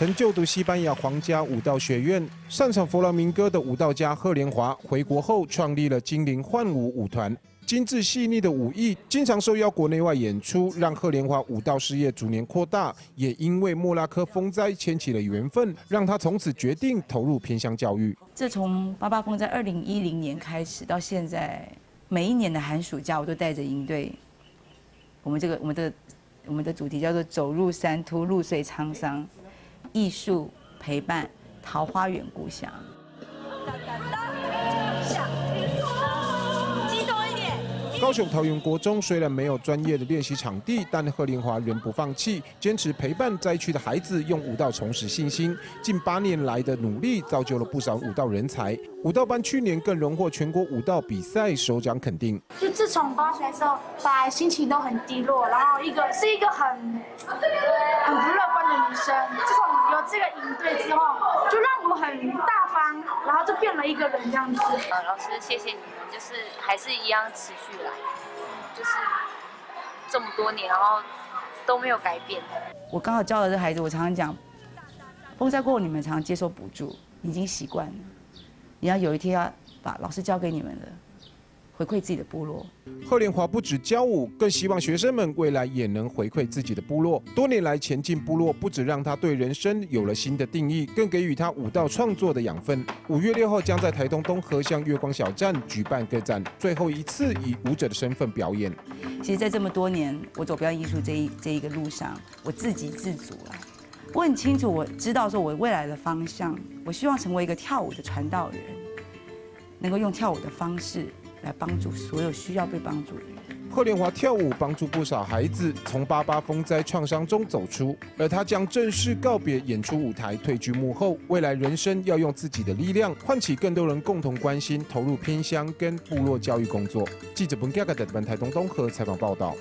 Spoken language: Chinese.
曾就读西班牙皇家舞蹈学院，擅长弗朗明哥的舞蹈家贺连华回国后创立了精灵幻舞舞团。精致细腻的舞艺，经常受邀国内外演出，让贺连华舞蹈事业逐年扩大。也因为莫拉克风灾牵起了缘分，让他从此决定投入偏乡教育。这从八八风灾二零一零年开始到现在，每一年的寒暑假，我都带着营队。我们这个我们的我们的主题叫做“走入山突，入水沧桑”。艺术陪伴，桃花源故乡。高雄桃园国中虽然没有专业的练习场地，但贺林华仍不放弃，坚持陪伴灾区的孩子，用舞蹈重拾信心。近八年来的努力，造就了不少舞蹈人才。舞蹈班去年更荣获全国舞蹈比赛首奖肯定。就自从刚学的时候，本来心情都很低落，然后一个是一个很很不乐观的女生。自从有这个营队之后，就让我很大方，然后就变了一个人这样子。呃，老师，谢谢你们，就是还是一样持续来。就是这么多年，然后都没有改变。我刚好教了这孩子，我常常讲，风灾过后你们常常接受补助，已经习惯了。你要有一天要把老师交给你们的。回馈自己的部落。贺连华不止教舞，更希望学生们未来也能回馈自己的部落。多年来前进部落，不止让他对人生有了新的定义，更给予他舞蹈创作的养分。五月六号将在台东东河乡月光小站举办个展，最后一次以舞者的身份表演。其实，在这么多年我走表演艺术这一这一个路上，我自给自足了。我很清楚，我知道说我未来的方向，我希望成为一个跳舞的传道人，能够用跳舞的方式。来帮助所有需要被帮助的人。贺连华跳舞帮助不少孩子从八八风灾创伤中走出，而他将正式告别演出舞台，退居幕后。未来人生要用自己的力量，唤起更多人共同关心，投入偏乡跟部落教育工作。记者本格格的本台东东和采访报道。